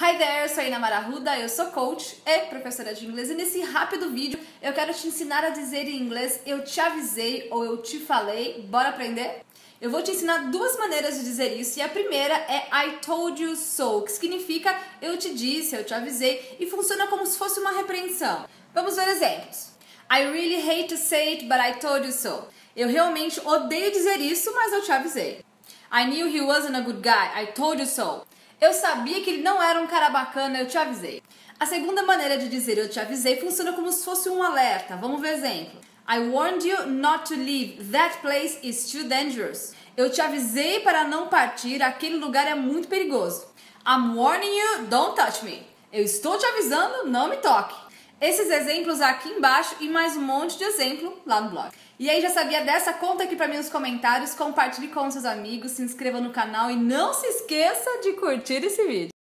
Hi there, sou a Ina Marahuda, eu sou coach e professora de inglês e nesse rápido vídeo eu quero te ensinar a dizer em inglês eu te avisei ou eu te falei. Bora aprender? Eu vou te ensinar duas maneiras de dizer isso e a primeira é I told you so, que significa eu te disse, eu te avisei e funciona como se fosse uma repreensão. Vamos ver exemplos. I really hate to say it, but I told you so. Eu realmente odeio dizer isso, mas eu te avisei. I knew he wasn't a good guy, I told you so. Eu sabia que ele não era um cara bacana, eu te avisei. A segunda maneira de dizer eu te avisei funciona como se fosse um alerta. Vamos ver exemplo. I warned you not to leave. That place is too dangerous. Eu te avisei para não partir, aquele lugar é muito perigoso. I'm warning you, don't touch me. Eu estou te avisando, não me toque. Esses exemplos aqui embaixo e mais um monte de exemplo lá no blog. E aí, já sabia dessa? Conta aqui pra mim nos comentários, compartilhe com seus amigos, se inscreva no canal e não se esqueça de curtir esse vídeo.